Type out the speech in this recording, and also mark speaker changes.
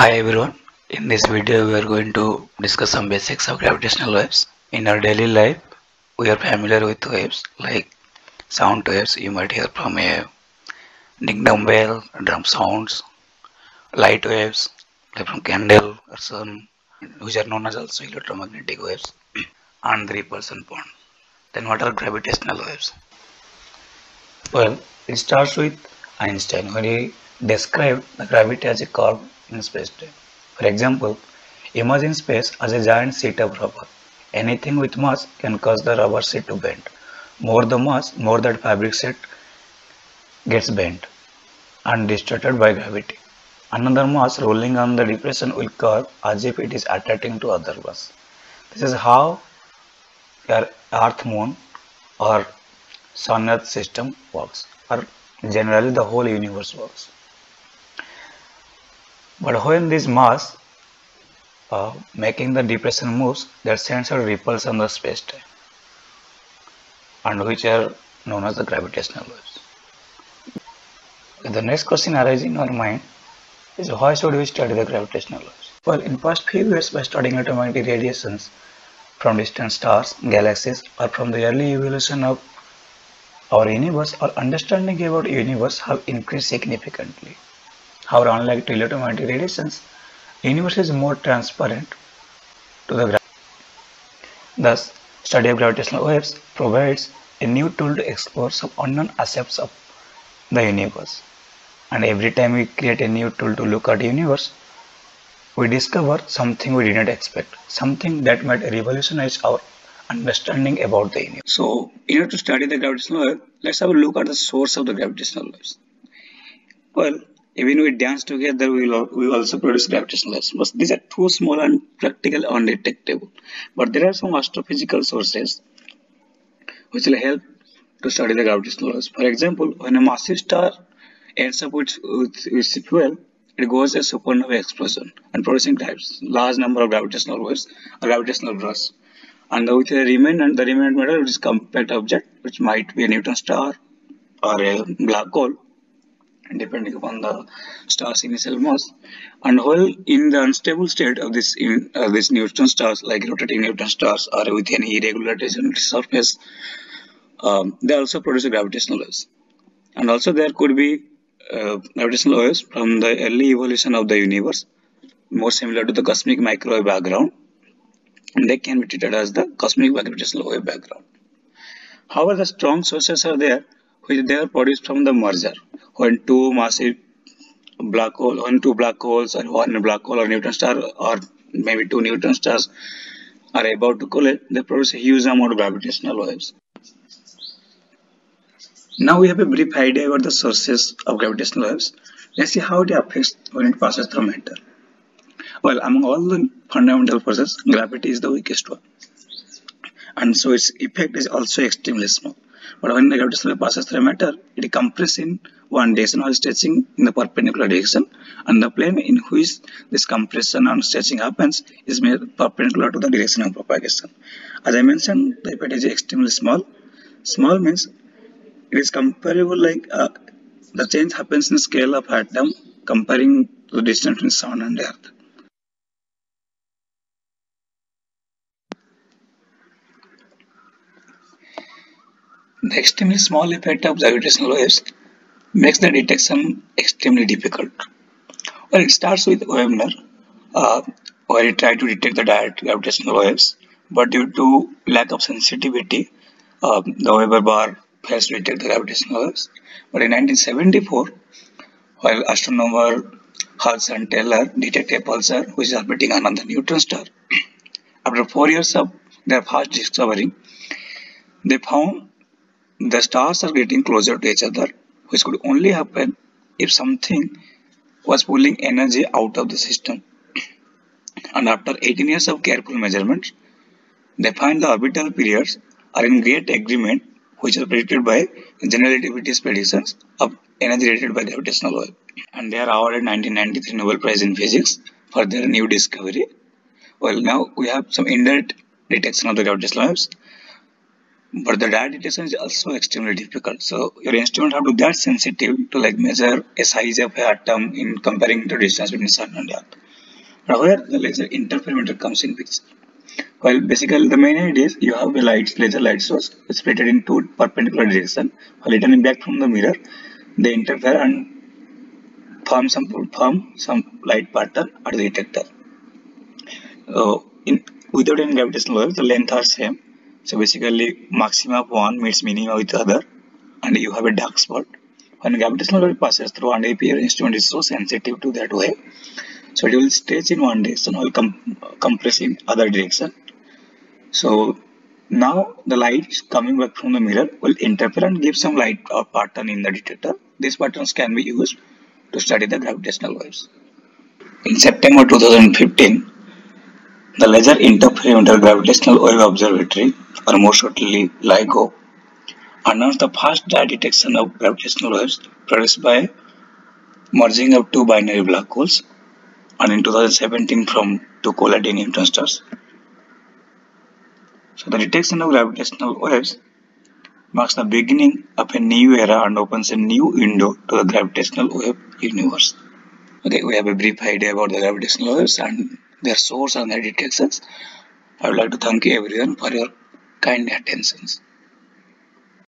Speaker 1: Hi everyone, in this video we are going to discuss some basics of gravitational waves. In our daily life, we are familiar with waves like sound waves you might hear from a ding dong bell, drum sounds, light waves like from candle or sun, which are known as also electromagnetic waves, and the ripples and pond. Then what are gravitational waves? Well, it starts with Einstein when he described the gravity as a curve in space-time. For example, imagine space as a giant sheet of rubber. Anything with mass can cause the rubber sheet to bend. More the mass, more that fabric sheet gets bent and distorted by gravity. Another mass rolling on the depression will curve as if it is attracting to other mass. This is how your Earth Moon or Sun Earth system works or generally the whole universe works. But when this mass uh, making the depression moves, that sends out ripples on the space-time and which are known as the gravitational waves. The next question arising in our mind is why should we study the gravitational waves? Well, in past few years by studying electromagnetic radiations from distant stars, galaxies or from the early evolution of our universe, our understanding about universe have increased significantly. However, unlike to electromagnetic radiations, universe is more transparent to the gravity. Thus, study of gravitational waves provides a new tool to explore some unknown aspects of the universe. And every time we create a new tool to look at the universe, we discover something we did not expect, something that might revolutionize our understanding about the universe. So, in order to study the gravitational wave, let's have a look at the source of the gravitational waves. Well, even we dance together, we will also produce gravitational waves. These are too small and practical undetectable. But there are some astrophysical sources which will help to study the gravitational waves. For example, when a massive star ends up with, with, with fuel, it goes a supernova explosion and producing types, large number of gravitational waves or uh, gravitational bursts. And with the remnant, the remnant matter, is compact object, which might be a neutron star or a black hole, depending upon the star's initial mass. And while in the unstable state of this in uh, this neutron stars, like rotating neutron stars, or with any irregularity surface, um, they also produce gravitational waves. And also there could be uh, gravitational waves from the early evolution of the universe, more similar to the cosmic microwave background. And they can be treated as the cosmic gravitational wave background. However, the strong sources are there which they are produced from the merger when two massive black hole when two black holes or one black hole or neutron star or maybe two neutron stars are about to collide they produce a huge amount of gravitational waves. Now we have a brief idea about the sources of gravitational waves. Let's see how it affects when it passes through matter. Well among all the fundamental forces gravity is the weakest one. And so its effect is also extremely small but when the gravitational wave passes through matter, it compresses in one direction while stretching in the perpendicular direction, and the plane in which this compression and stretching happens is made perpendicular to the direction of propagation. As I mentioned, the effect is extremely small. Small means it is comparable like uh, the change happens in scale of atom comparing the distance between sun and earth. The extremely small effect of gravitational waves makes the detection extremely difficult. Well, it starts with Weber, uh, where he tried to detect the direct gravitational waves, but due to lack of sensitivity, uh, the Weber bar fails to detect the gravitational waves. But in 1974, while astronomer Hulse and Taylor detected a pulsar which is orbiting another neutron star, after four years of their first discovery, they found the stars are getting closer to each other, which could only happen if something was pulling energy out of the system. and after 18 years of careful measurements, they find the orbital periods are in great agreement, which are predicted by general relativity's predictions of energy radiated by gravitational wave. And they are awarded 1993 Nobel Prize in Physics for their new discovery. Well, now we have some indirect detection of the gravitational waves but the data detection is also extremely difficult. So your instrument have to be that sensitive to like measure a size of an atom in comparing the distance between sun and earth. But where the laser interferometer comes in picture. Well, basically the main idea is you have a light laser light source separated in two perpendicular direction. While returning back from the mirror, they interfere and form some form some light pattern at the detector. So in without any gravitational waves, the length are same. So basically, maxima of one meets minima with the other, and you have a dark spot. When gravitational wave passes through an APR instrument is so sensitive to that wave, so it will stretch in one direction while com compress in other direction. So now the light coming back from the mirror will interfere and give some light or pattern in the detector. These patterns can be used to study the gravitational waves. In September 2015, the Laser Interferometer Gravitational Wave Observatory, or more shortly LIGO, announced the first dye detection of gravitational waves produced by merging of two binary black holes and in 2017 from two colliding neutron stars. So the detection of gravitational waves marks the beginning of a new era and opens a new window to the gravitational wave universe. Okay, we have a brief idea about the gravitational waves and their source and their detections. I would like to thank you everyone for your kind attentions.